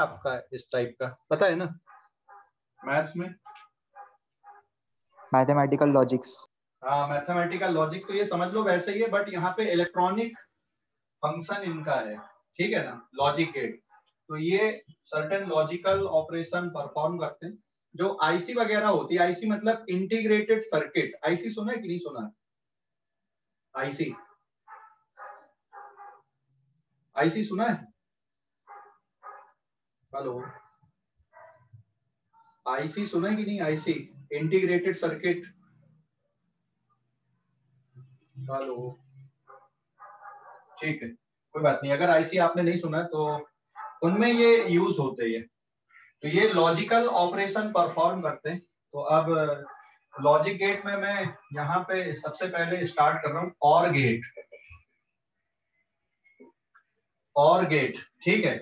आपका इस टाइप का? पता है ना? मैथ्स में? मैथमेटिकल लॉजिक्स हाँ मैथमेटिकल लॉजिक तो ये समझ लो वैसे ही है बट यहाँ पे इलेक्ट्रॉनिक फ़ंक्शन इनका है। ठीक है ना? लॉजिक गेट तो ये सर्टेन लॉजिकल ऑपरेशन परफॉर्म करते हैं। जो आईसी वगैरह होती है आईसी मतलब इंटीग्रेटेड सर्किट आईसी सुना है कि नहीं सुना आईसी आईसी सुना है? हेलो। आईसी सुना है कि नहीं? IC integrated circuit hello. ठीक है, कोई बात नहीं। अगर आईसी आपने नहीं सुना तो उनमें ये यूज़ होते हैं। तो ये लॉजिकल ऑपरेशन परफॉर्म करते हैं। तो अब लॉजिक गेट में मैं यहाँ पे सबसे पहले स्टार्ट कर रहा हूँ। और गेट और गेट ठीक है।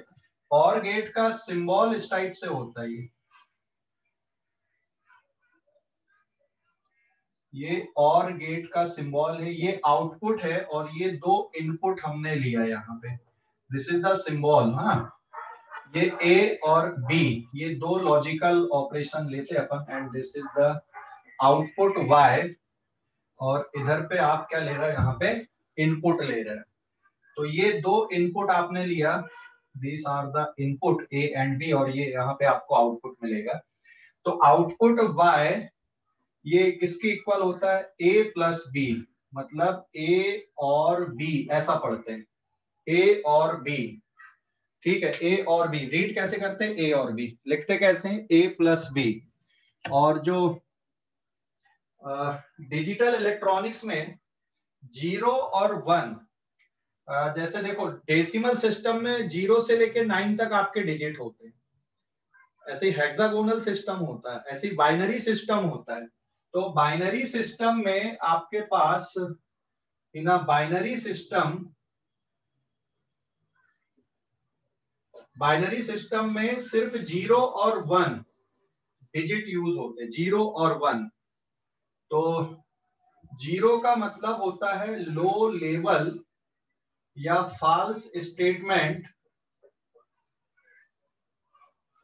और गेट का सिंबल इस टाइप से होता है ये। और गेट का सिंबल है, ये आउटपुट है और ये दो इनपुट हमने लिया यहाँ पे। दिस इज़ द सिंबल हाँ। ये ए और बी ये दो लॉजिकल ऑपरेशन लेते अपन and this is the output Y और इधर पे आप क्या ले रहे हैं, यहाँ पे इनपुट ले रहे हैं। तो ये दो इनपुट आपने लिया this are the input A and B और ये यहाँ पे आपको आउटपुट मिलेगा। तो आउटपुट वाई ये किसके इक्वल होता है? ए प्लस बी मतलब ए और बी ऐसा पढ़ते हैं। ए और बी ठीक है? ए और बी रीड कैसे करते हैं? ए और बी लिखते कैसे हैं? ए प्लस बी और जो डिजिटल इलेक्ट्रॉनिक्स में ज़ीरो और वन जैसे देखो डेसिमल सिस्टम में ज़ीरो से लेके नाइन तक आपके डिजिट होते हैं। ऐसे हेक्सागोनल सिस्टम होता है, ऐसे बाइनरी सिस्टम होता है। तो बाइनरी सिस्टम में आपके पास इन बाइनरी सिस्टम बाइनरी सिस्टम में सिर्फ़ ज़ीरो और वन डिजिट यूज़ होते हैं ज़ीरो और वन तो ज़ीरो का मतलब होता है लो लेवल या फॉल्स स्टेटमेंट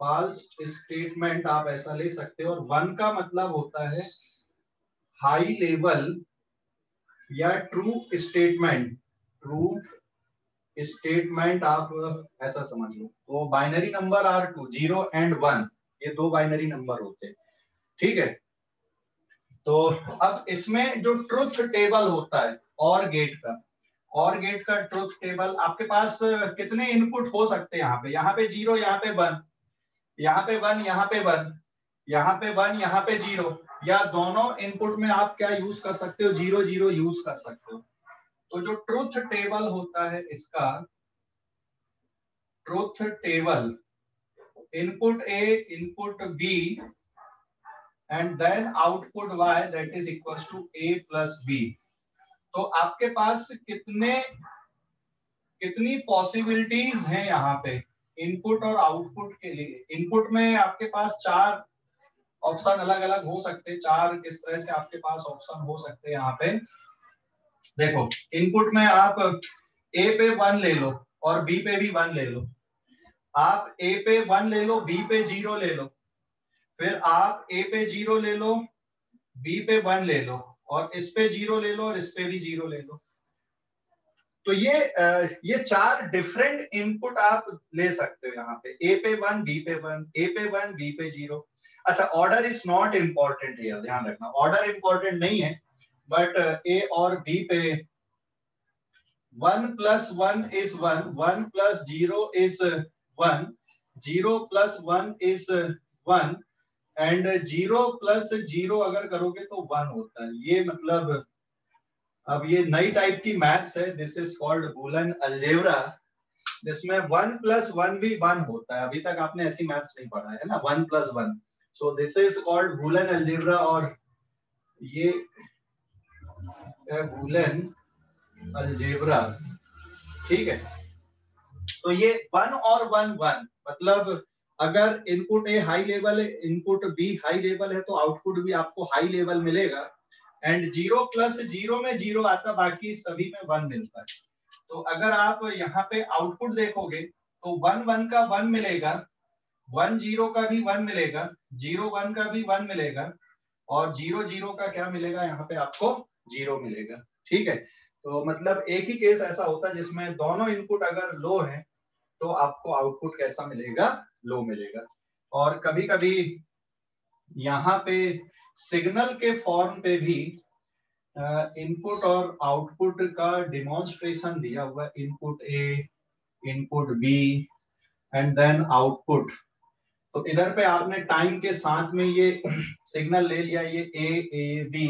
फॉल्स स्टेटमेंट आप ऐसा ले सकते हो। और वन का मतलब होता है हाई लेवल या ट्रू स्टेटमेंट ट्रू स्टेटमेंट आप ऐसा समझ लो। तो binary number are two zero and one ये दो बाइनरी नंबर होते हैं। ठीक है? तो अब इसमें जो ट्रुथ टेबल होता है और गेट का और गेट का ट्रुथ टेबल, आपके पास कितने इनपुट हो सकते हैं यहाँ पे? यहाँ पे ज़ीरो, यहाँ पे वन। यहाँ पे वन, यहाँ पे वन। यहाँ पे वन, यहाँ पे ज़ीरो। या दोनों इनपुट में आप क्या यूज़ कर सकते हो? ज़ीरो ज़ीरो यूज़ कर सकते हो। तो जो ट्रुथ टेबल होता है इसका, truth table, input A input B and then output Y that is equal to A plus B तो आपके पास कितने, कितनी पॉसिबिलिटीज हैं यहाँ पे इनपुट और आउटपुट के लिए? इनपुट में आपके पास चार ऑप्शन अलग अलग हो सकते, चार किस तरह से आपके पास ऑप्शन हो सकते हैं यहाँ पे। देखो इनपुट में आप ए पे वन ले लो और बी पे भी वन ले लो। आप ए पे वन ले लो बी पे ज़ीरो ले लो। फिर आप ए पे ज़ीरो ले लो बी पे वन ले लो। और इस पे ज़ीरो ले लो और इस पे भी ज़ीरो ले लो। तो ये ये चार डिफरेंट इनपुट आप ले सकते हो यहाँ पे। ए पे वन बी पे वन ए पे वन बी पे ज़ीरो अच्छा order is not important here ध्यान रखना। ऑर्डर इम्पोर्टेंट नहीं है बट ए और बी पे one plus one is one one plus zero is one zero plus one is one and zero plus zero अगर करोगे तो वन होता है। ये मतलब अब ये नई टाइप की मैथ्स है। This is called boolean algebra जिसमें वन प्लस वन भी वन होता है। अभी तक आपने ऐसी मैथ्स नहीं पढ़ा है ना? One plus one so this is called boolean algebra और ये बुलन अलजेब्रा ठीक है? तो ये वन और वन वन मतलब अगर इनपुट ए हाई लेवल है, इनपुट बी हाई लेवल है तो आउटपुट भी आपको हाई लेवल मिलेगा। एंड ज़ीरो प्लस ज़ीरो में ज़ीरो आता, बाकी सभी में वन मिलता है। तो अगर आप यहाँ पे आउटपुट देखोगे तो वन वन का वन मिलेगा वन ज़ीरो का भी वन मिलेगा ज़ीरो वन का भी वन मिलेगा, और ज़ीरो ज़ीरो का क्या मिलेगा, यहाँ पे आपको ज़ीरो मिलेगा। ठीक है? तो मतलब एक ही केस ऐसा होता है जिसमें दोनों इनपुट अगर लो है तो आपको आउटपुट कैसा मिलेगा? लो मिलेगा। और कभी कभी यहाँ पे सिग्नल के फॉर्म पे भी इनपुट और आउटपुट का डिमॉन्स्ट्रेशन दिया हुआ input A input B and then output तो इधर पे आपने टाइम के साथ में ये सिग्नल ले लिया, ये ए ए बी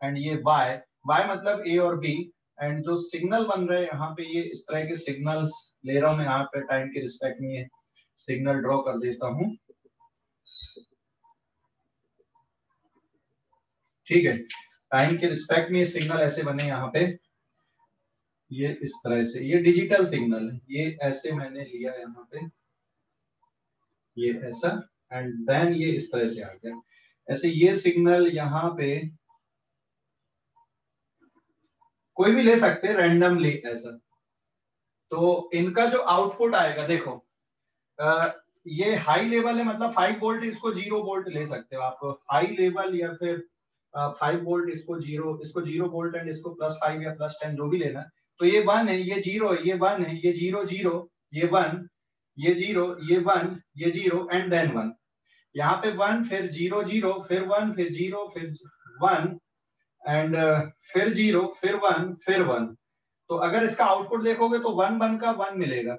एंड ये वाई वाई मतलब ए और बी एंड जो सिग्नल बन रहे हैं, यहाँ पे ये इस तरह के सिग्नल्स ले रहा हूँ मैं यहाँ पे टाइम के रिस्पेक्ट में ये। सिग्नल ड्रॉ कर देता हूँ। ठीक है टाइम के रिस्पेक्ट में ये सिग्नल ऐसे बने यहाँ पे। ये इस तरह से, ये डिजिटल सिग्नल है, ये ऐसे मैंने लिया यहाँ पे। ये ऐसा एंड देन ये इस तरह से आ गया। ऐसे ये सिग्नल यहाँ पे कोई भी ले सकते रैंडमली ऐसा। तो इनका जो आउटपुट आएगा, देखो ये हाई लेवल है मतलब फाइव वोल्ट इसको ज़ीरो वोल्ट ले सकते हो आप। हाई लेवल या फिर फाइव वोल्ट इसको ज़ीरो इसको ज़ीरो वोल्ट एंड इसको प्लस फाइव या प्लस टेन जो भी लेना तो ये वन है, ये ज़ीरो है, ये वन है, ये ज़ीरो ज़ीरो ये वन ये ज़ीरो ये वन ये ज़ीरो एंड देन वन यहाँ पे वन फिर ज़ीरो ज़ीरो फिर वन फिर ज़ीरो फिर वन एंड फिर ज़ीरो फिर वन फिर वन तो अगर इसका आउटपुट देखोगे तो वन वन का वन मिलेगा।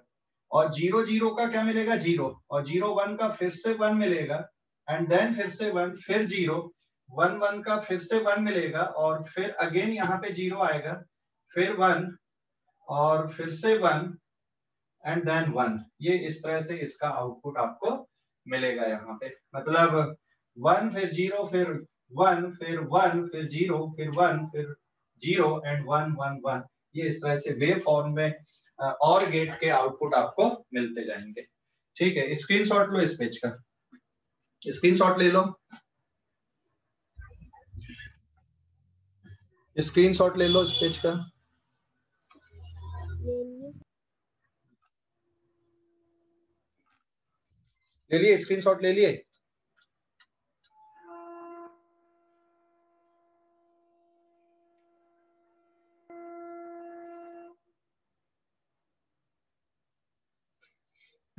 और ज़ीरो ज़ीरो का क्या मिलेगा? ज़ीरो। और ज़ीरो वन का फिर से वन मिलेगा। एंड देन फिर से वन, फिर ज़ीरो। वन वन का फिर से वन मिलेगा और फिर अगेन यहाँ पे ज़ीरो आएगा। फिर वन और फिर से वन एंड देन वन। ये इस तरह से इसका आउटपुट आपको मिलेगा यहाँ पे। मतलब वन फिर ज़ीरो, फिर वन फिर वन, फिर ज़ीरो, फिर वन, फिर zero and one one one. ये इस तरह से वेव फॉर्म में और गेट के आउटपुट आपको मिलते जाएँगे। ठीक है, स्क्रीनशॉट लो इस पेज का। स्क्रीनशॉट ले लो। स्क्रीनशॉट ले लो इस पेज का। ले लिए, स्क्रीनशॉट ले लिए।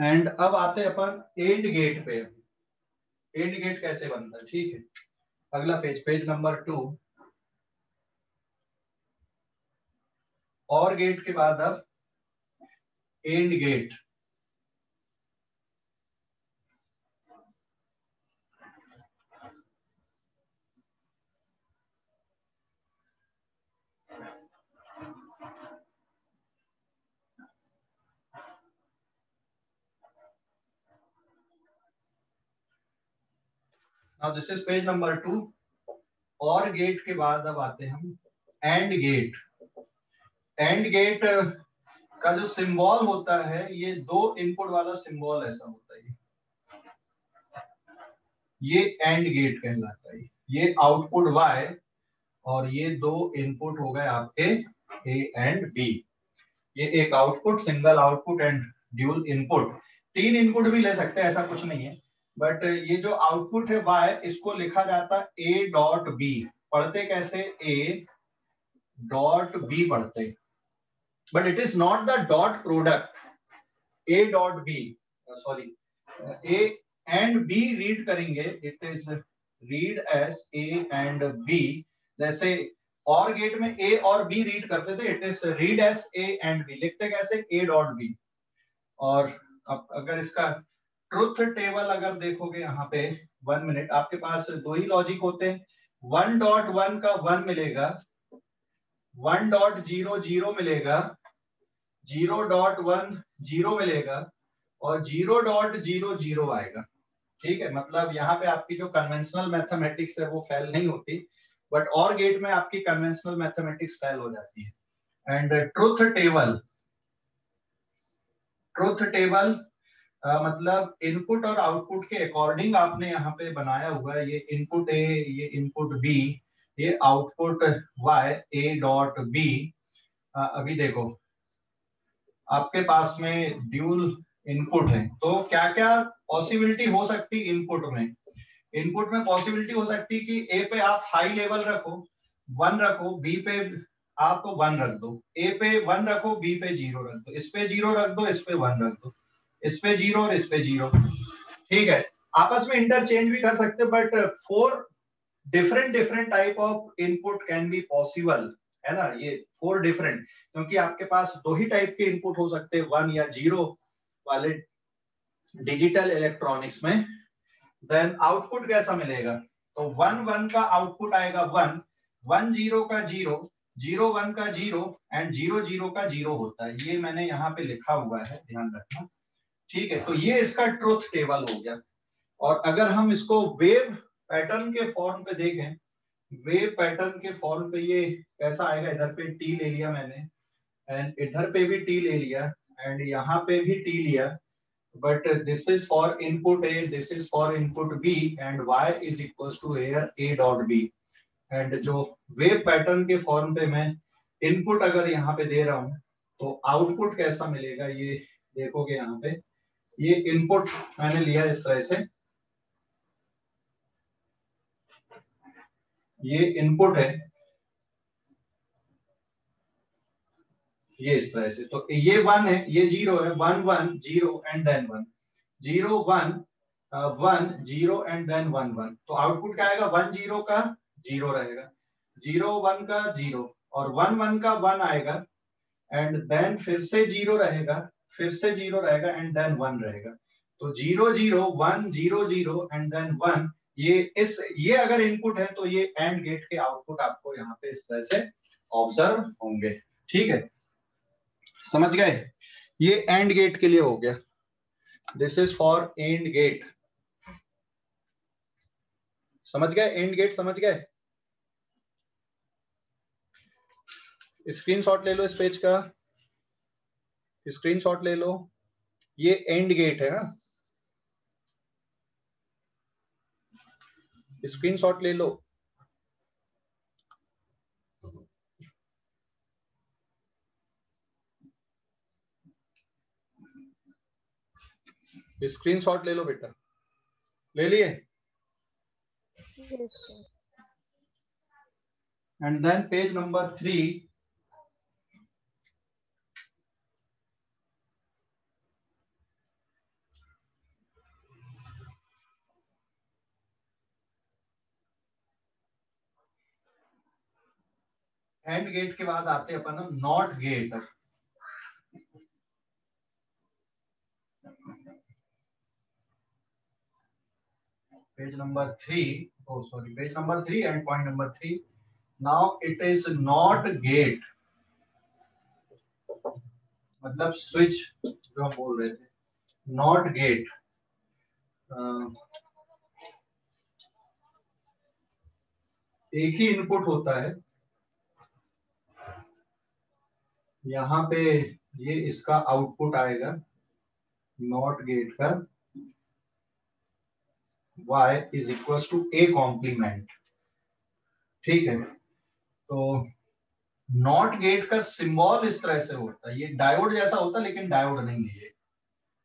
एंड अब आते हैं अपन एंड गेट पे। एंड गेट कैसे बनता है? ठीक है। अगला page page number two or gate के बाद अब and gate now this is page number two or gate के बाद अब आते हैं हम. एंड गेट एंड गेट का जो सिंबल होता है, ये दो इनपुट वाला सिंबल ऐसा होता है. ये एंड गेट कहलाता है. ये आउटपुट वाई और ये दो इनपुट हो गए आपके ए एंड बी ये एक output single output and dual input तीन इनपुट भी ले सकते हैं, ऐसा कुछ नहीं है. बट ये जो आउटपुट है वाई इसको लिखा जाता ए डॉट बी पढ़ते कैसे? ए डॉट बी पढ़ते। But it is not the dot product A dot B sorry A and B read करेंगे। It is read as A and B जैसे और गेट में ए और बी रीड करते थे it is read as A and B लिखते कैसे? A dot B और अब अगर इसका ट्रुथ टेबल अगर देखोगे यहाँ पे वन मिनट आपके पास दो ही लॉजिक होते हैं। वन डॉट वन का वन मिलेगा वन डॉट ज़ीरो ज़ीरो मिलेगा ज़ीरो डॉट वन ज़ीरो मिलेगा और ज़ीरो डॉट ज़ीरो ज़ीरो आएगा। ठीक है मतलब यहाँ पे आपकी जो कन्वेंशनल मैथमेटिक्स है वो फेल नहीं होती बट और गेट में आपकी कन्वेंशनल मैथमेटिक्स फेल हो जाती है। And truth table truth table आ, मतलब इनपुट और आउटपुट के अकॉर्डिंग आपने यहाँ पे बनाया हुआ है ये इनपुट ए ये इनपुट बी ये output Y A dot B अभी देखो आपके पास में ड्यूल इनपुट है तो क्या क्या पॉसिबिलिटी हो सकती इनपुट में? इनपुट में पॉसिबिलिटी हो सकती कि ए पे आप हाई लेवल रखो वन रखो बी पे आप वन रख दो ए पे वन रखो बी पे ज़ीरो रख दो इस पे ज़ीरो रख दो इस पे वन रख दो। इस पे ज़ीरो और इस पे ज़ीरो। ठीक है, आपस में इंटरचेंज भी कर सकते but four different different type of input can be possible है ना? ये फोर डिफरेंट क्योंकि आपके पास दो ही टाइप के इनपुट हो सकते हैं वन या ज़ीरो वाले डिजिटल इलेक्ट्रॉनिक्स में। देन आउटपुट कैसा मिलेगा? तो वन वन का आउटपुट आएगा वन वन ज़ीरो का ज़ीरो ज़ीरो वन का ज़ीरो एंड ज़ीरो ज़ीरो का ज़ीरो होता है। ये मैंने यहाँ पे लिखा हुआ है, ध्यान रखना। ठीक है? तो ये इसका ट्रुथ टेबल हो गया। और अगर हम इसको वेव पैटर्न के फॉर्म पे देखें वेव पैटर्न के फॉर्म पे ये कैसा आएगा? इधर पे टी ले लिया मैंने एंड इधर पे भी टी ले लिया एंड यहाँ पे भी टी लिया but this is for input A this is for input B and Y is equals to here A dot B and जो वेव पैटर्न के फॉर्म पे मैं इनपुट अगर यहाँ पे दे रहा हूँ तो आउटपुट कैसा मिलेगा? ये देखोगे यहाँ पे। ये इनपुट मैंने लिया इस तरह से। ये इनपुट है। ये इस तरह से। तो ये वन है, ये ज़ीरो है one one zero and then one zero one one zero and then one one तो आउटपुट क्या आएगा? वन ज़ीरो का ज़ीरो रहेगा। ज़ीरो वन का ज़ीरो और वन वन का वन आएगा। एंड देन फिर से ज़ीरो रहेगा। फिर से ज़ीरो रहेगा एंड देन वन रहेगा। तो zero zero one zero zero and then one ये इस, ये अगर इनपुट है तो ये एंड गेट के आउटपुट आपको यहाँ पे इस तरह से ऑब्ज़र्व होंगे। ठीक है? समझ गए? ये एंड गेट के लिए हो गया। This is for and gate समझ गए? एंड गेट समझ गए? स्क्रीनशॉट ले लो इस पेज का। स्क्रीनशॉट ले लो। ये एंड गेट है ना? स्क्रीनशॉट ले लो। स्क्रीनशॉट ले लो बेटा। ले लिए? And then page number three and gate के बाद आते हैं अपन not gate. Page number three, oh sorry page number three and point number three. Now it is not gate मतलब स्विच जो हम बोल रहे थे नॉट गेट एक ही इनपुट होता है। यहाँ पे ये इसका आउटपुट आएगा नॉट गेट का y is equal to A complement ठीक है? तो नॉट गेट का सिंबल इस तरह से होता है। ये डायोड जैसा होता है, लेकिन डायोड नहीं है ये।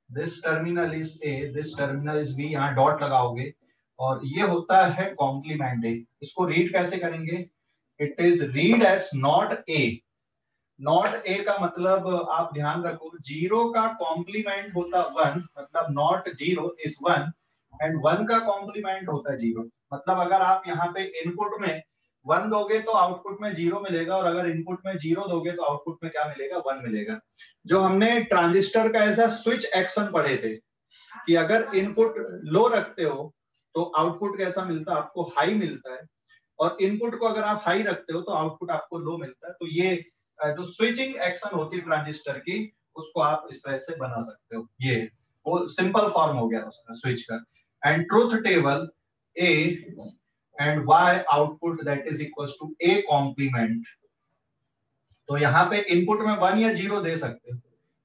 This terminal is A this terminal is B यहाँ डॉट लगाओगे। और ये होता है कॉम्प्लीमेंट ए इसको रीड कैसे करेंगे? It is read as not A not A का मतलब आप ध्यान रखो, ज़ीरो का कॉम्प्लीमेंट होता वन मतलब not zero is one and one का कॉम्प्लीमेंट होता ज़ीरो। मतलब अगर आप यहाँ पे इनपुट में वन दोगे तो आउटपुट में ज़ीरो मिलेगा, और अगर इनपुट में ज़ीरो दोगे तो आउटपुट में क्या मिलेगा? वन मिलेगा। जो हमने ट्रांजिस्टर का ऐसा स्विच एक्शन पढ़े थे कि अगर इनपुट लो रखते हो तो आउटपुट कैसा मिलता है? आपको हाई मिलता है। और इनपुट को अगर आप हाई रखते हो तो आउटपुट आपको लो मिलता है। तो ये जो स्विचिंग एक्शन होती है ट्रांजिस्टर की, उसको आप इस तरह से बना सकते हो। ये, वो सिंपल फॉर्म हो गया उसका स्विच का। And truth table, A and Y output that is equals to A complement. तो यहाँ पे इनपुट में वन या ज़ीरो दे सकते हो।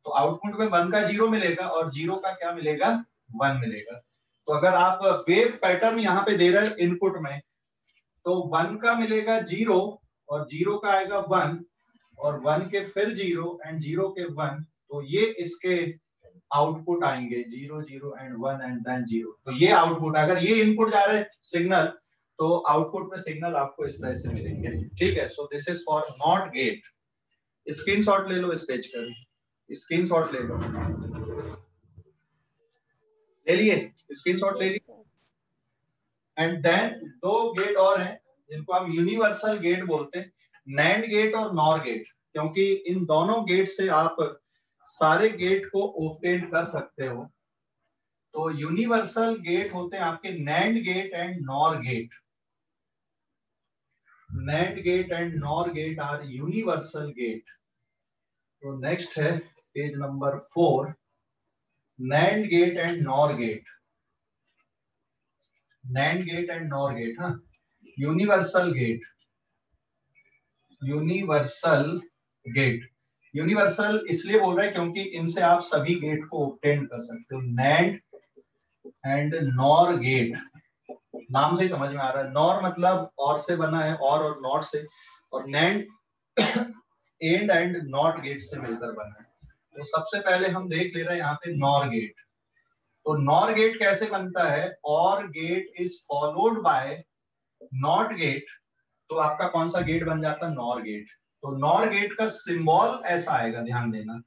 तो आउटपुट में वन का ज़ीरो मिलेगा और ज़ीरो का क्या मिलेगा? वन मिलेगा। तो अगर आप वेव पैटर्न यहाँ पे दे रहे हैं इनपुट में तो वन का मिलेगा ज़ीरो और ज़ीरो का आएगा वन और वन के फिर ज़ीरो एंड ज़ीरो के वन तो ये इसके आउटपुट आएँगे zero zero and one and then zero. तो ये आउटपुट अगर ये इनपुट जा रहा है सिग्नल तो आउटपुट में सिग्नल आपको इस तरह से मिलेंगे। ठीक है? So this is for not gate screenshot ले लो इस पेज का स्क्रीनशॉट ले लो। ले लिए? स्क्रीनशॉट ले लिए? एंड देन दो गेट और हैं जिनको हम यूनिवर्सल गेट बोलते हैं। नैंड गेट और नॉर गेट क्योंकि इन दोनों गेट से आप सारे गेट को ओपन कर सकते हो। तो यूनिवर्सल गेट होते हैं आपके NAND gate and NOR gate NAND gate and NOR gate are universal gate तो नेक्स्ट है page number four NAND gate and NOR gate NAND gate and NOR gate हाँ। Universal gate universal gate universal इसलिए बोल रहे हैं क्योंकि इनसे आप सभी गेट को ऑप्टेन कर सकते हो। नैंड एंड नॉर गेट नाम से ही समझ में आ रहा है। नॉर मतलब और से बना है और और नॉट से। और NAND and and not gate से मिलकर बना है। तो सबसे पहले हम देख ले रहे हैं यहाँ पे नॉर गेट तो नॉर गेट कैसे बनता है? Or gate is followed by not gate तो आपका कौन सा गेट बन जाता? है नॉर गेट तो नॉर गेट का सिंबल ऐसा आएगा, ध्यान देना।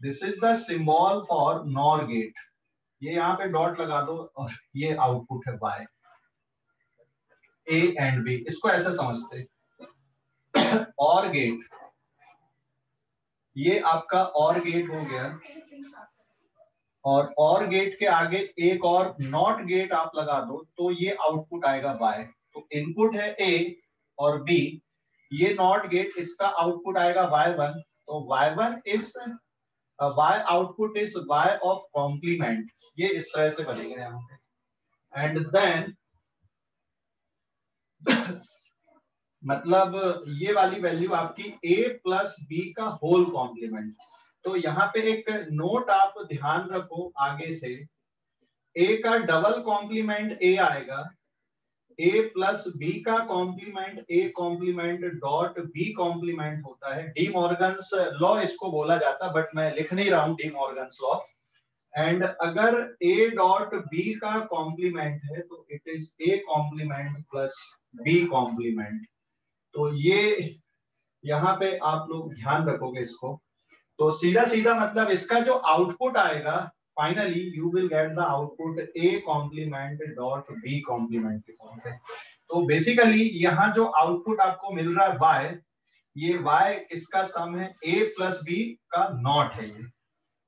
This is the symbol for NOR gate ये यहाँ पे डॉट लगा दो और ये आउटपुट है बाय ए एंड बी इसको ऐसा समझते और गेट ये आपका और गेट हो गया। और और गेट के आगे एक और नॉट गेट आप लगा दो तो ये आउटपुट आएगा बाय तो इनपुट है ए और बी ये नॉट गेट इसका आउटपुट आएगा वाई वन तो Y one is Y output is Y of complement ये इस तरह से बनेगा यहाँ पे। एंड देन मतलब ये वाली वैल्यू आपकी a प्लस बी का होल कॉम्प्लीमेंट तो यहाँ पे एक नोट आप ध्यान रखो आगे से। A का डबल कॉम्प्लीमेंट a आएगा ए प्लस बी का complement A complement dot B complement होता है। डी मॉर्गन्स लॉ इसको बोला जाता बट मैं लिख नहीं रहा हूँ डी मॉर्गन्स लॉ एंड अगर ए डॉट बी का कॉम्प्लीमेंट है तो it is A complement plus B complement तो ये यहाँ पे आप लोग ध्यान रखोगे इसको। तो सीधा सीधा मतलब इसका जो आउटपुट आएगा finally, you will get the output a complement dot b complement. के फॉर्म पे तो बेसिकली यहाँ जो आउटपुट आपको मिल रहा है y, ये y इसका सम है a प्लस b का नॉट है ये।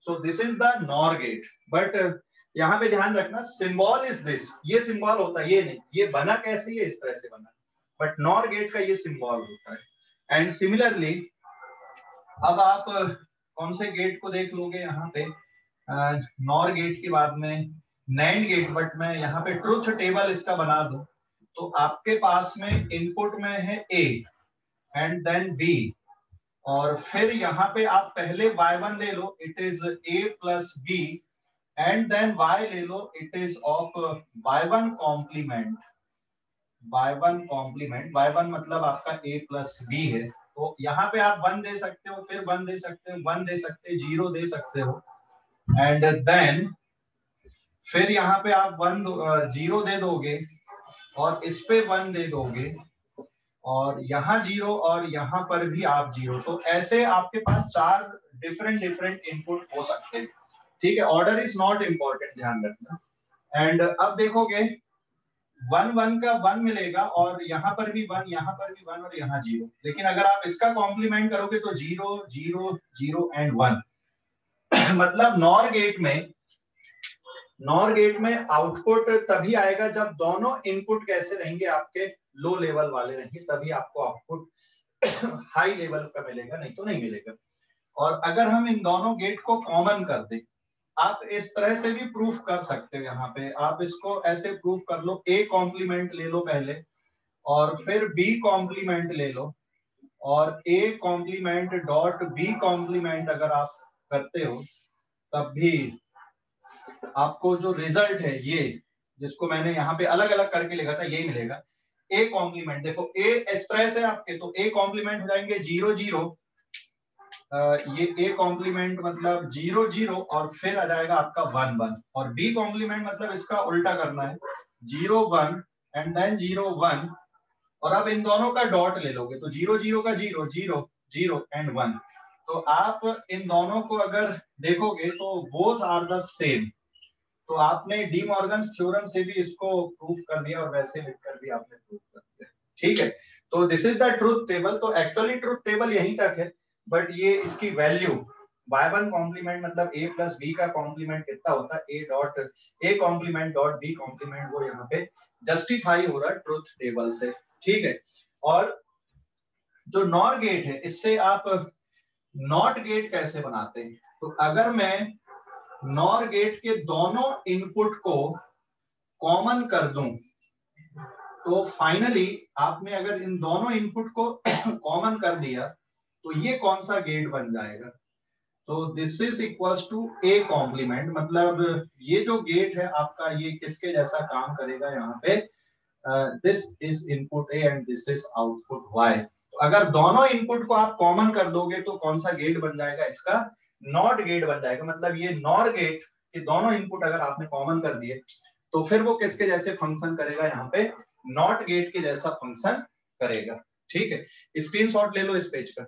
So this is the NOR gate but यहाँ पे ध्यान रखना सिंबल इज़ दिस ये सिंबल होता है, ये नहीं। ये बना कैसे, ये इस तरह से बना। बट नॉर गेट का ये सिंबल होता है। एंड सिमिलरली अब आप, कौन से गेट को देख लोगे यहाँ पे? नॉर गेट के बाद में नैंड गेट बट मैं यहाँ पे ट्रुथ टेबल इसका बना दू। तो आपके पास में इनपुट में है ए एंड देन बी और फिर यहाँ पे आप पहले y1 ले लो it is a plus B and then y ले लो it is of y1 complement y1 complement y1 मतलब आपका a प्लस बी है। तो यहाँ पे आप वन दे सकते हो, फिर वन दे सकते हो वन दे सकते हो ज़ीरो दे सकते हो। एंड देन फिर यहाँ पे आप वन ज़ीरो दे दोगे, और इस पे वन दे दोगे, और यहाँ ज़ीरो और यहाँ पर भी आप ज़ीरो तो ऐसे आपके पास चार डिफरेंट डिफरेंट इनपुट हो सकते हैं। ठीक है ऑर्डर इज़ नॉट इम्पोर्टेंट ध्यान रखना। एंड अब देखोगे वन वन का वन मिलेगा, और यहाँ पर भी वन यहाँ पर भी वन और यहाँ ज़ीरो लेकिन अगर आप इसका कॉम्प्लीमेंट करोगे तो zero zero zero and one मतलब नॉर गेट में नॉर गेट में आउटपुट तभी आएगा जब दोनों इनपुट कैसे रहेंगे, आपके लो लेवल वाले रहेंगे, तभी आपको आउटपुट हाई लेवल का मिलेगा, नहीं तो नहीं मिलेगा। और अगर हम इन दोनों गेट को कॉमन कर दें, आप इस तरह से भी प्रूफ कर सकते हो यहाँ पे। आप इसको ऐसे प्रूफ कर लो ए कॉम्प्लीमेंट ले लो पहले, और फिर बी कॉम्प्लीमेंट ले लो, और A complement dot B complement अगर आप करते हो, तब भी आपको जो रिज़ल्ट है ये, जिसको मैंने यहाँ पे अलग अलग करके लिखा था, यही मिलेगा। ए कॉम्प्लीमेंट देखो ए एक्सप्रेस है आपके तो ए कॉम्प्लीमेंट हो जाएँगे ज़ीरो ज़ीरो। ये ए कॉम्प्लीमेंट मतलब ज़ीरो ज़ीरो और फिर आ जाएगा आपका वन वन। और बी कॉम्प्लीमेंट मतलब इसका उल्टा करना है। Zero one and then zero one. और अब इन दोनों का डॉट ले लोगे तो ज़ीरो ज़ीरो का zero zero zero and one. तो आप इन दोनों को अगर देखोगे तो बोथ आर द सेम तो आपने डी मॉर्गन थ्योरम से भी इसको प्रूफ कर दिया और वैसे लिखकर भी आपने प्रूफ कर दिया। ठीक है? तो this is the truth table तो एक्चुअली ट्रूथ टेबल यहीं तक है बट ये इसकी वैल्यू वाई वन कॉम्प्लीमेंट मतलब ए प्लस बी का कॉम्प्लीमेंट कितना होता है? A dot A complement dot B complement वो यहाँ पे जस्टिफाई हो रहा है ट्रूथ टेबल से। ठीक है? और जो नॉर गेट है, इससे आप नॉट गेट कैसे बनाते हैं? तो अगर मैं नॉर गेट के दोनों इनपुट को कॉमन कर दूँ तो फाइनली आपने अगर इन दोनों इनपुट को कॉमन कर दिया तो ये कौन सा गेट बन जाएगा? तो this is equals to A complement मतलब ये जो गेट है आपका, ये किसके जैसा काम करेगा यहाँ पे? This is input A and this is output Y अगर दोनों इनपुट को आप कॉमन कर दोगे तो कौन सा गेट बन जाएगा? इसका नॉट गेट बन जाएगा। मतलब ये नॉर गेट के दोनों इनपुट अगर आपने कॉमन कर दिए तो फिर वो किसके जैसे फ़ंक्शन करेगा? यहाँ पे नॉट गेट के जैसा फ़ंक्शन करेगा। ठीक है? स्क्रीनशॉट ले लो इस पेज का।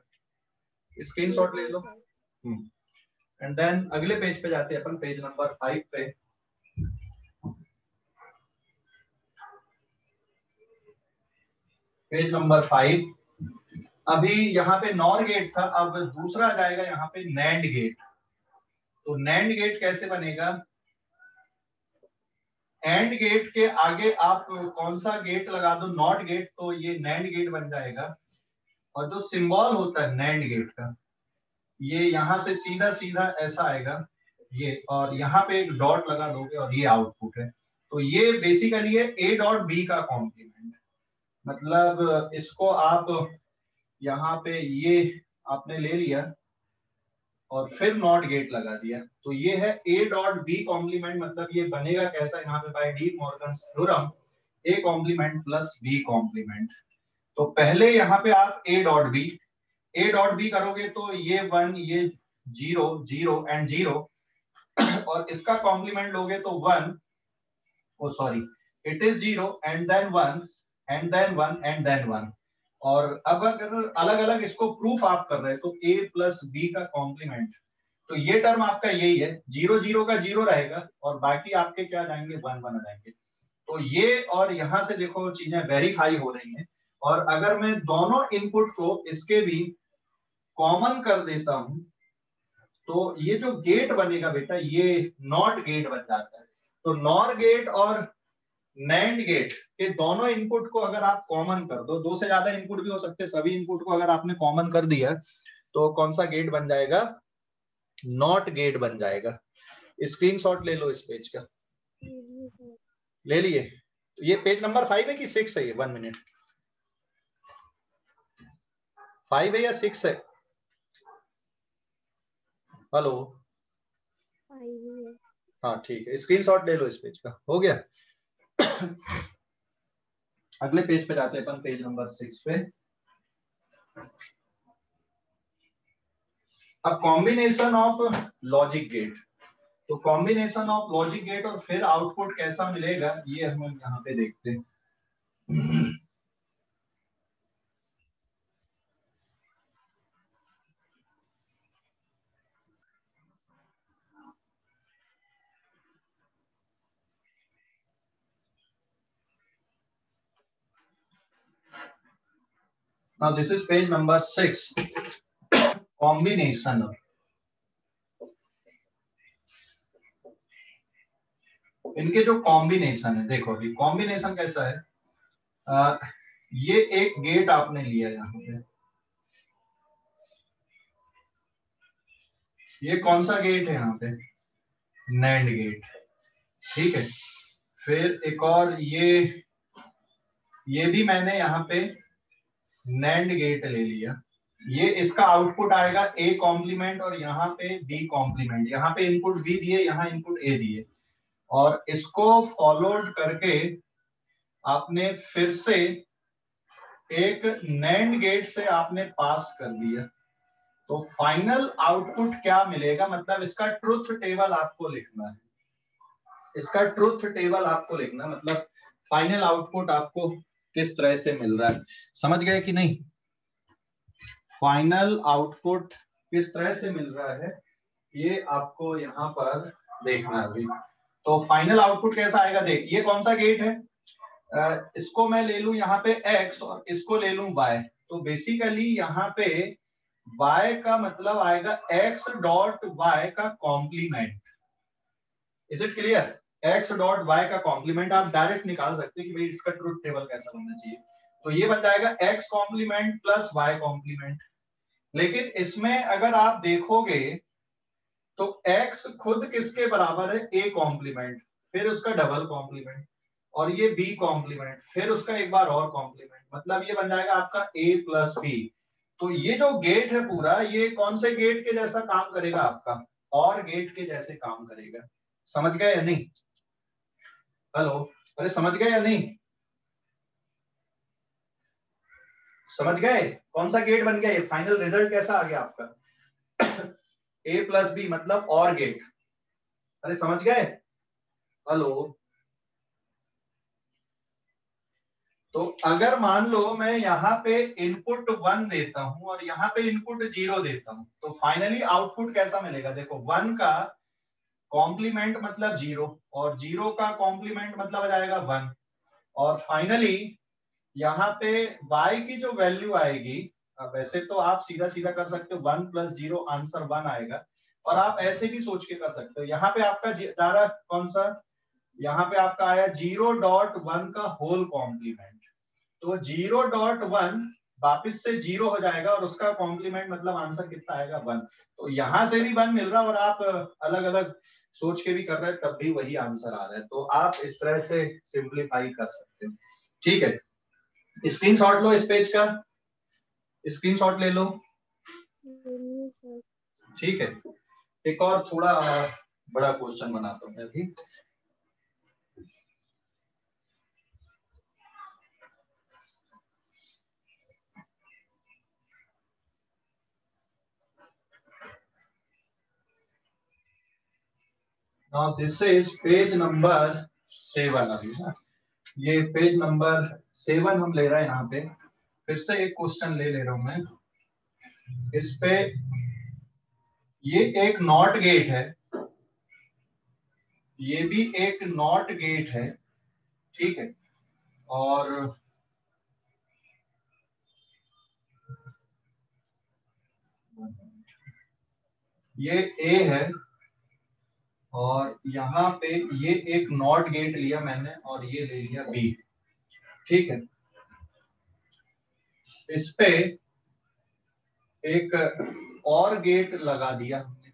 स्क्रीनशॉट ले लो। And hmm. देन अगले पेज पे जाते हैं अपन पेज नंबर फाइव पे। पेज नंबर फाइव अभी यहाँ पे नॉर गेट था, अब दूसरा जाएगा यहाँ पे नैंड गेट। तो नैंड गेट कैसे बनेगा? एंड गेट के आगे आप कौन सा गेट लगा दो नॉट गेट तो ये नैंड गेट बन जाएगा। और जो सिंबल होता है नैंड गेट का, ये यहाँ से सीधा सीधा ऐसा आएगा, ये, और यहाँ पे एक डॉट लगा दोगे और ये आउटपुट है। तो ये बेसिकली है ए डॉट बी का कॉम्प्लीमेंट मतलब इसको आप यहाँ पे ये आपने ले लिया और फिर नॉट गेट लगा दिया। तो ये है ए डॉट बी कॉम्प्लीमेंट मतलब ये बनेगा कैसा? यहाँ पे by De Morgan theorem A complement plus B complement तो पहले यहाँ पे आप A dot B A dot B करोगे तो ये वन ये ज़ीरो ज़ीरो एंड ज़ीरो और इसका कॉम्प्लीमेंट लोगे तो one oh sorry it is zero and then one and then one and then one और अब अगर अलग अलग इसको प्रूफ आप कर रहे हैं तो ए प्लस बी का कॉम्प्लीमेंट तो ये टर्म आपका यही है ज़ीरो ज़ीरो का ज़ीरो रहेगा और बाकी आपके क्या जाएँगे? वन वन जाएँगे। तो ये और यहाँ से देखो, चीज़ें वेरीफाई हो रही हैं। और अगर मैं दोनों इनपुट को इसके भी कॉमन कर देता हूँ तो ये जो गेट बनेगा बेटा, ये नॉट गेट बन जाता है। तो नॉर गेट और नैंड गेट के दोनों इनपुट को अगर आप कॉमन कर दो दो से ज़्यादा इनपुट भी हो सकते हैं सभी इनपुट को अगर आपने कॉमन कर दिया तो कौन सा गेट बन जाएगा? नॉट गेट बन जाएगा। स्क्रीनशॉट ले लो इस पेज का। ले लिए। तो ये पेज नंबर फाइव है कि सिक्स है ये? वन मिनट फाइव है या सिक्स है? हेलो हाँ। ठीक है। स्क्रीनशॉट ले लो इस पेज का। हो गया? अगले पेज पे जाते हैं अपन, पेज नंबर सिक्स पे। अब कॉम्बिनेशन ऑफ़ लॉजिक गेट तो कॉम्बिनेशन ऑफ़ लॉजिक गेट और फिर आउटपुट कैसा मिलेगा, ये हम यहाँ पे देखते हैं। Now this is page number six. Combination. इनके जो कॉम्बिनेशन है देखो अभी कॉम्बिनेशन कैसा है? आ, ये एक गेट आपने लिया यहाँ पे। ये कौन सा गेट है यहाँ पे? नैंड गेट ठीक है? फिर एक और ये ये भी मैंने यहाँ पे नैंड गेट ले लिया। ये इसका आउटपुट आएगा ए कॉम्प्लीमेंट और यहाँ पे बी कॉम्प्लीमेंट यहाँ पे इनपुट बी दिए, यहाँ इनपुट ए दिए। और इसको फॉलोड करके आपने फिर से एक नैंड गेट से आपने पास कर दिया। तो फाइनल आउटपुट क्या मिलेगा? मतलब इसका ट्रुथ टेबल आपको लिखना है। इसका ट्रुथ टेबल आपको लिखना मतलब फाइनल आउटपुट आपको किस तरह से मिल रहा है? समझ गए कि नहीं? फाइनल आउटपुट किस तरह से मिल रहा है, ये आपको यहाँ पर देखना है तो फाइनल आउटपुट कैसा आएगा? देख, ये कौन सा गेट है? इसको मैं ले लू यहाँ पे x और इसको ले लू y तो बेसिकली यहाँ पे y का मतलब आएगा x डॉट y का complement is it clear x dot y का कॉम्प्लीमेंट आप डायरेक्ट निकाल सकते हैं कि भाई इसका ट्रुथ टेबल कैसा बनना चाहिए। तो ये बन जाएगा x complement plus y complement लेकिन इसमें अगर आप देखोगे तो x खुद किसके बराबर है? A कॉम्प्लीमेंट फिर उसका डबल कॉम्प्लीमेंट और ये b कॉम्प्लीमेंट फिर उसका एक बार और कॉम्प्लीमेंट मतलब ये बन जाएगा आपका a प्लस बी तो ये जो गेट है पूरा, ये कौन से गेट के जैसा काम करेगा आपका? और गेट के जैसे काम करेगा। समझ गए या नहीं? हेलो, अरे समझ गए या नहीं? समझ गए? कौन सा गेट बन गया ये? फाइनल रिज़ल्ट कैसा आ गया आपका? ए प्लस बी मतलब और गेट अरे समझ गए? हेलो। तो अगर मान लो मैं यहाँ पे इनपुट वन देता हूँ और यहाँ पे इनपुट ज़ीरो देता हूँ तो फाइनली आउटपुट कैसा मिलेगा? देखो वन का कॉम्प्लीमेंट मतलब ज़ीरो, और ज़ीरो का कॉम्प्लीमेंट मतलब आ जाएगा वन। और फाइनली यहाँ पे y की जो वैल्यू आएगी वैसे तो आप सीधा सीधा कर सकते हो, one plus zero answer one आएगा। और आप ऐसे भी सोच के कर सकते हो। यहाँ पे आपका रहा कौन सा? यहाँ पे आपका आया ज़ीरो डॉट वन का होल कॉम्प्लीमेंट तो ज़ीरो डॉट वन वापिस से ज़ीरो हो जाएगा, और उसका कॉम्प्लीमेंट मतलब आंसर कितना आएगा? वन। तो यहाँ से भी वन मिल रहा और आप अलग अलग सोच के भी कर रहे हैं तब भी वही आंसर आ रहा है। तो आप इस तरह से सिंप्लीफाई कर सकते हो। ठीक है। स्क्रीन शॉट लो इस पेज का। स्क्रीन शॉट ले। लो ठीक है। एक और थोड़ा बड़ा क्वेश्चन बनाता हूँ now, this is page number seven अभी ना। ये पेज नंबर सेवन हम ले रहे हैं यहाँ पे। फिर से एक क्वेश्चन ले ले रहा हूँ मैं। इस पे ये एक नॉट गेट है। ये भी एक नॉट गेट है। ठीक है? और ये ए है। और यहाँ पे ये एक नॉट गेट लिया मैंने और ये ले लिया बी। ठीक है? इस पे एक और गेट लगा दिया हमने।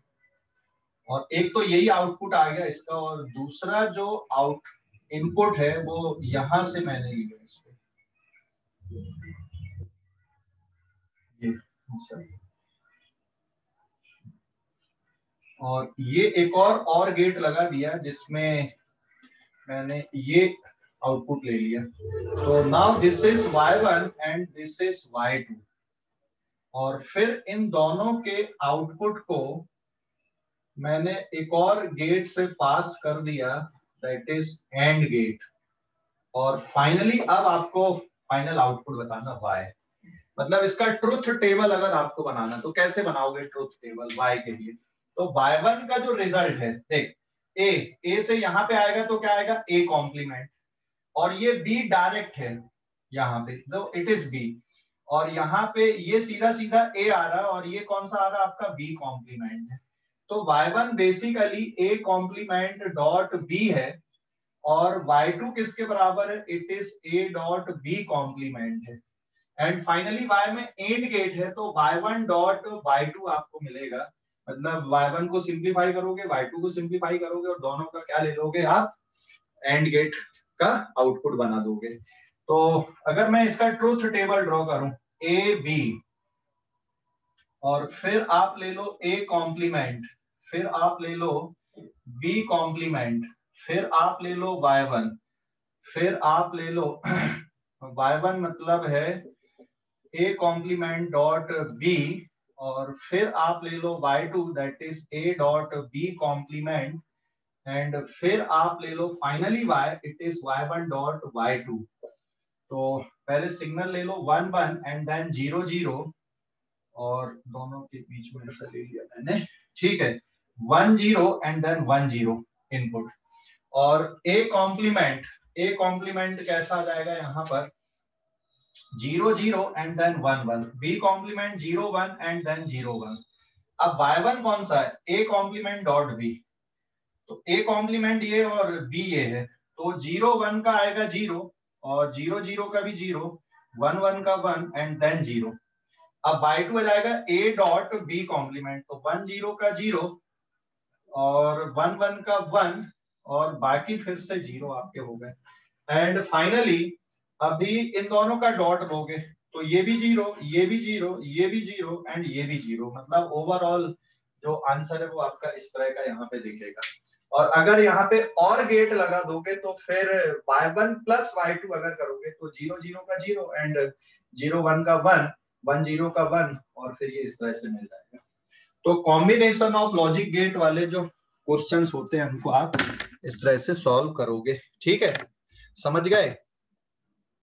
और एक तो यही आउटपुट आ गया इसका और दूसरा जो आउट इनपुट है वो यहाँ से मैंने लिया इस पे ये अच्छा और ये एक और और गेट लगा दिया जिसमें मैंने ये आउटपुट ले लिया। तो now this is y1 and this is y2 और फिर इन दोनों के आउटपुट को मैंने एक और गेट से पास कर दिया दैट इज़ एंड गेट। और फाइनली अब आपको फाइनल आउटपुट बताना y मतलब इसका ट्रुथ टेबल अगर आपको बनाना तो कैसे बनाओगे ट्रुथ टेबल y के लिए? तो y1 का जो रिज़ल्ट है, देख, a a से यहाँ पे आएगा तो क्या आएगा? A कॉम्प्लीमेंट और ये b डायरेक्ट है यहाँ पे तो इट इज़ b. और यहाँ पे ये सीधा सीधा a आ रहा है और ये कौन सा आ रहा है? आपका b कॉम्प्लीमेंट है। तो y1 basically a complement dot b है और y2 किसके बराबर है? It is a dot b complement है। एंड फाइनली y में एंड गेट है तो y1 डॉट y2 आपको मिलेगा। मतलब y1 को सिंप्लीफाई करोगे y2 को सिंप्लीफाई करोगे और दोनों का क्या ले लोगे आप? एंड गेट का आउटपुट बना दोगे। तो अगर मैं इसका ट्रूथ टेबल ड्रॉ करूँ ए बी और फिर आप ले लो ए कॉम्प्लीमेंट फिर आप ले लो बी कॉम्प्लीमेंट फिर आप ले लो वाई वन फिर आप ले लो वाई वन मतलब है ए कॉम्प्लीमेंट डॉट बी और फिर आप ले लो y2 that is A dot B complement and फिर आप ले लो finally y it is y1 dot y2 तो पहले सिग्नल ले लो one one and then zero zero और दोनों के बीच में ऐसा ले लिया मैंने। ठीक है? One zero and then one zero input और ए कॉम्प्लीमेंट ए कॉम्प्लीमेंट कैसा आ जाएगा यहाँ पर? Zero zero and then one one B complement zero one and then zero one अब वाई वन कौन सा है? ए कॉम्प्लीमेंट डॉट बी तो ए कॉम्प्लीमेंट ये और बी ये है। तो ज़ीरो वन का आएगा ज़ीरो और ज़ीरो ज़ीरो का भी ज़ीरो। वन वन का वन एंड देन ज़ीरो। अब वाई टू आ जाएगा ए डॉट बी कॉम्प्लीमेंट तो वन ज़ीरो का ज़ीरो और वन वन का वन और बाकी फिर से ज़ीरो आपके हो गए। एंड फाइनली अभी इन दोनों का डॉट लोगे तो ये भी ज़ीरो ये भी ज़ीरो ये भी ज़ीरो एंड ये भी ज़ीरो मतलब ओवरऑल जो आंसर है वो आपका इस तरह का यहाँ पे दिखेगा। और अगर यहाँ पे और गेट लगा दोगे तो फिर Y one plus Y two अगर करोगे तो ज़ीरो ज़ीरो का ज़ीरो एंड ज़ीरो वन का वन वन ज़ीरो का वन और फिर ये इस तरह से मिल जाएगा। तो कॉम्बिनेशन ऑफ़ लॉजिक गेट वाले जो क्वेश्चंस होते हैं उनको आप इस तरह से सॉल्व करोगे। ठीक है? समझ गए?